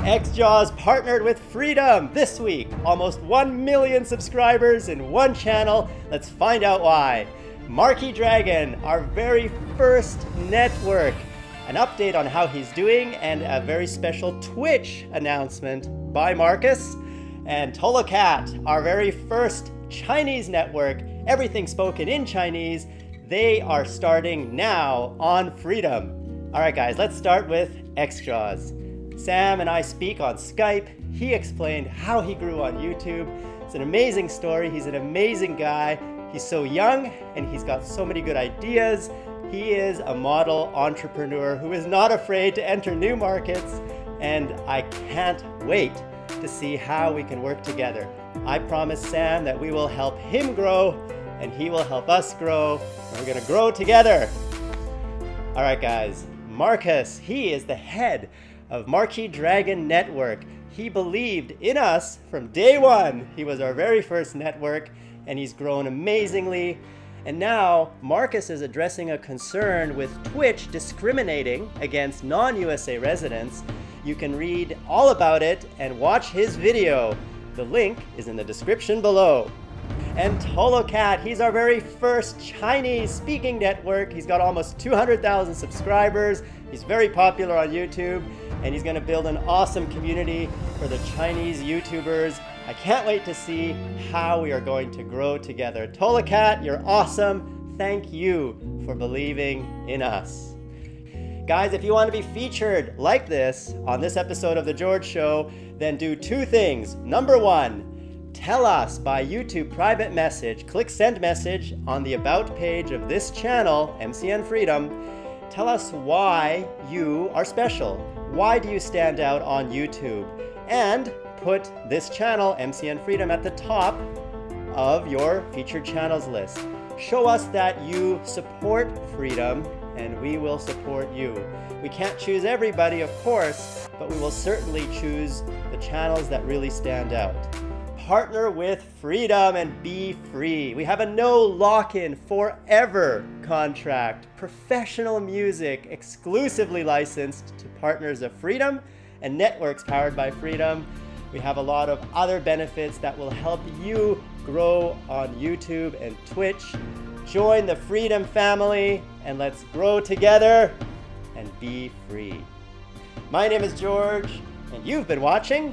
xJawz partnered with Freedom this week. Almost 1 million subscribers in one channel. Let's find out why. Marky Dragon, our very first network. An update on how he's doing and a very special Twitch announcement by Marcus. And Tolocat, our very first Chinese network, everything spoken in Chinese. They are starting now on Freedom. All right, guys, let's start with xJawz. Sam and I speak on Skype. He explained how he grew on YouTube. It's an amazing story. He's an amazing guy. He's so young and he's got so many good ideas. He is a model entrepreneur who is not afraid to enter new markets, and I can't wait to see how we can work together. I promise Sam that we will help him grow and he will help us grow. And we're gonna grow together. All right, guys. Marcus, he is the head of Marquee Dragon Network. He believed in us from day one. He was our very first network and he's grown amazingly. And now Marcus is addressing a concern with Twitch discriminating against non USA residents you can read all about it and watch his video. The link is in the description below. And Tolocat, he's our very first Chinese speaking network. He's got almost 200,000 subscribers. He's very popular on YouTube and he's gonna build an awesome community for the Chinese YouTubers. I can't wait to see how we are going to grow together. Tolocat, you're awesome. Thank you for believing in us. Guys, if you want to be featured like this on this episode of The George Show, then do two things. Number one, tell us by YouTube private message, click send message on the about page of this channel, MCN Freedom. Tell us why you are special. Why do you stand out on YouTube? And put this channel, MCN Freedom, at the top of your featured channels list. Show us that you support freedom and we will support you. We can't choose everybody, of course, but we will certainly choose the channels that really stand out. Partner with Freedom and be free. We have a no lock-in forever contract. Professional music exclusively licensed to partners of Freedom and networks powered by Freedom. We have a lot of other benefits that will help you grow on YouTube and Twitch. Join the Freedom family and let's grow together and be free. My name is George, and you've been watching